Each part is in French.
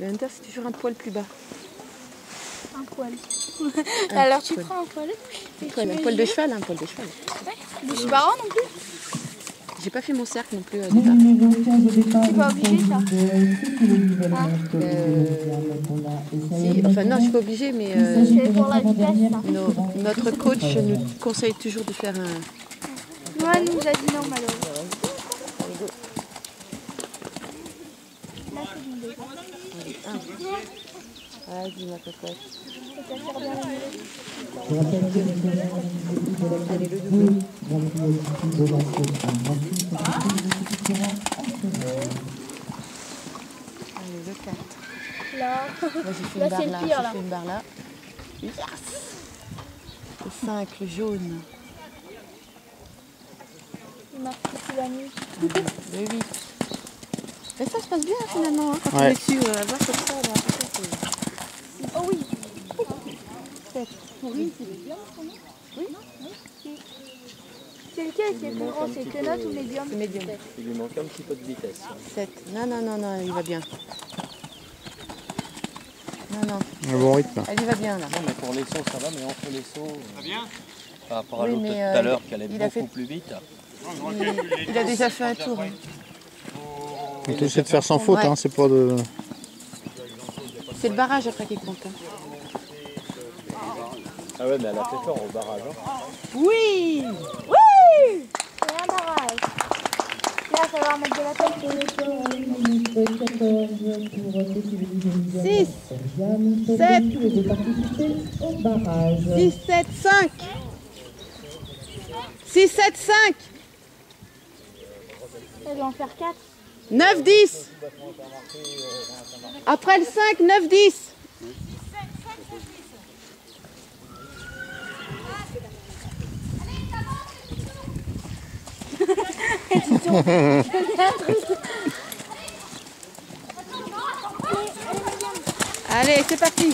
Le hunter, c'est toujours un poil plus bas. Un poil. Un Alors tu poil. prends un poil. Un tu poil, un poil de cheval, un poil de cheval. Du Subaru non plus J'ai pas fait mon cercle non plus au Le départ. numéro 15 au départ, C'est pas obligé, ça. Ah. Euh, Si, enfin non, je suis pas obligée, mais euh, pour la notre vitesse, coach nous conseille toujours de faire un. Moi, elle nous a dit non, malheureusement. Là, c'est bon déjà. Vas-y, ma cocotte. Je rappelle que nous avons Allez, le double. 2, Grand Prix de la Côte à Nancy, compétition de différents Allez, le 4. Là. Moi, j'ai fait Là, une c'est barre le là. pire, là. fait une barre là. Yes Le 5, le jaune. Il marque toute la nuit. Le 8. Mais ça se passe bien finalement, hein, quand Ouais. on est dessus. Va voir comme ça. là, c'est- Oh oui. C'est lequel qui est plus grand C'est que note ou médium c'est médium. Il lui manque un petit peu de vitesse. 7. Non, non, non, non, il va bien. Non, non, Un bon rythme. elle y va bien là. Non, mais pour les sauts, ça va, mais entre les sauts. Ça vient Par rapport à Oui, l'autre tout euh, à l'heure qui allait il a beaucoup fait- plus vite. Il, il a déjà fait un tour. Il faut essayer de faire sans faute, Ouais. hein, c'est pas de. C'est le barrage après qui compte. hein. Ah ouais, mais elle a fait fort au barrage. hein. Oui C'est un barrage. Là, ça va remettre de la tête. minutes 14 pour Cécile Olivier Six, Jeanne, pour sept, continuer de participer au barrage. 6, 7, 5 6, 7, 5 Elle doit en faire 4. 9, 10 Après le 5, 9, 10 Allez, c'est parti.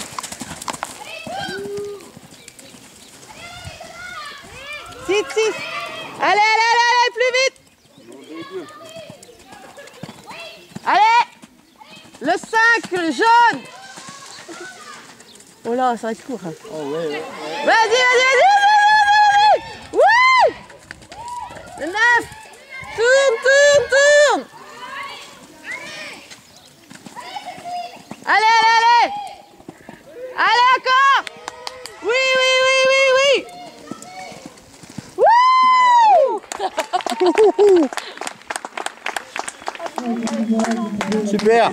6, 6 Allez, allez, allez, allez, plus vite Allez Le 5, le jaune. Oh là, ça va être court. hein. Oh ouais, ouais. Vas-y, vas-y, vas-y, vas-y, vas-y Oui Le 9 Tourne, tourne, tourne. Allez, allez, allez. Allez, encore. Oui, oui, oui, oui, oui. Wouh. Super